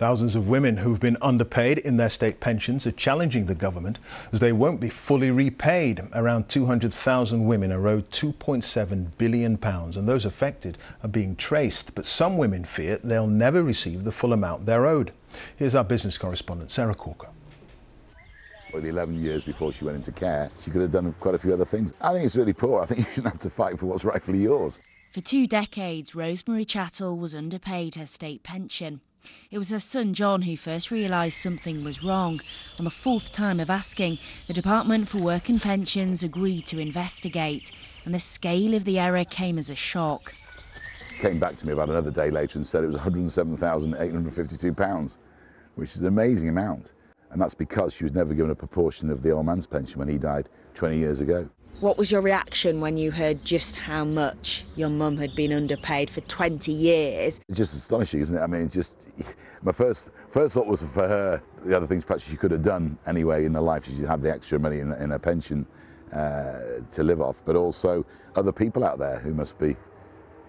Thousands of women who've been underpaid in their state pensions are challenging the government as they won't be fully repaid. Around 200,000 women are owed £2.7 billion, and those affected are being traced. But some women fear they'll never receive the full amount they're owed. Here's our business correspondent, Sarah Corker. Well, the 11 years before she went into care, she could have done quite a few other things. I think it's really poor. I think you shouldn't have to fight for what's rightfully yours. For two decades, Rosemary Chattle was underpaid her state pension. It was her son John who first realised something was wrong. On the fourth time of asking, the Department for Work and Pensions agreed to investigate, and the scale of the error came as a shock. Came back to me about another day later and said it was £107,852, which is an amazing amount. And that's because she was never given a proportion of the old man's pension when he died 20 years ago. What was your reaction when you heard just how much your mum had been underpaid for 20 years? It's just astonishing, isn't it? I mean, just my first first thought was for her the other things perhaps she could have done anyway in her life. She had the extra money in, in her pension uh, to live off, but also other people out there who must be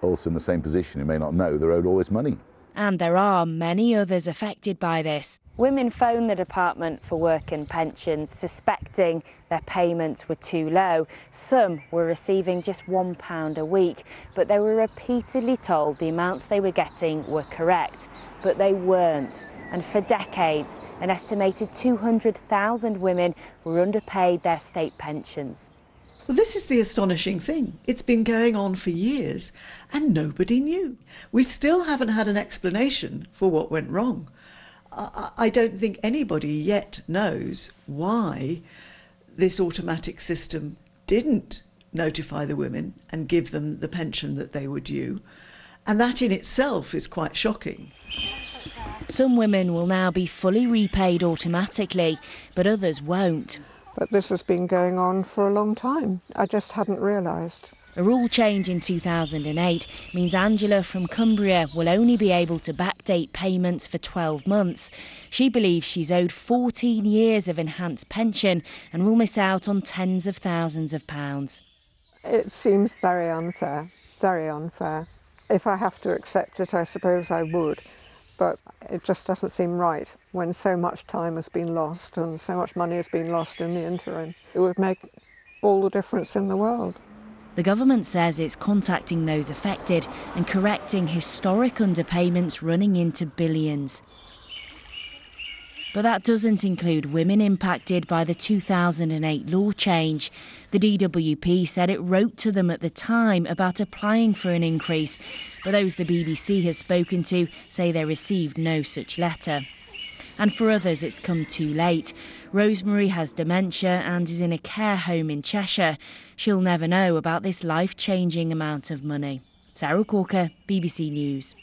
also in the same position who may not know they're owed all this money. And there are many others affected by this. Women phoned the Department for Work and Pensions suspecting their payments were too low. Some were receiving just £1 a week, but they were repeatedly told the amounts they were getting were correct, but they weren't. And for decades, an estimated 200,000 women were underpaid their state pensions. Well, this is the astonishing thing. It's been going on for years and nobody knew. We still haven't had an explanation for what went wrong. I don't think anybody yet knows why this automatic system didn't notify the women and give them the pension that they were due. And that in itself is quite shocking. Some women will now be fully repaid automatically, but others won't. But this has been going on for a long time. I just hadn't realised. A rule change in 2008 means Angela from Cumbria will only be able to backdate payments for 12 months. She believes she's owed 14 years of enhanced pension and will miss out on tens of thousands of pounds. It seems very unfair, very unfair. If I have to accept it, I suppose I would but it just doesn't seem right when so much time has been lost and so much money has been lost in the interim. It would make all the difference in the world. The government says it's contacting those affected and correcting historic underpayments running into billions. But that doesn't include women impacted by the 2008 law change. The DWP said it wrote to them at the time about applying for an increase, but those the BBC has spoken to say they received no such letter. And for others, it's come too late. Rosemary has dementia and is in a care home in Cheshire. She'll never know about this life changing amount of money. Sarah Corker, BBC News.